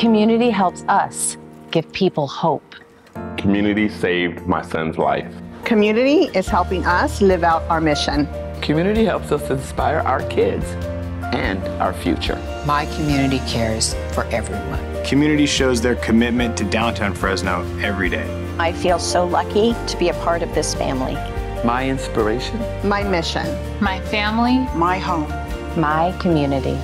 Community helps us give people hope. Community saved my son's life. Community is helping us live out our mission. Community helps us inspire our kids and our future. My community cares for everyone. Community shows their commitment to downtown Fresno every day. I feel so lucky to be a part of this family. My inspiration. My mission. My family. My home. My community.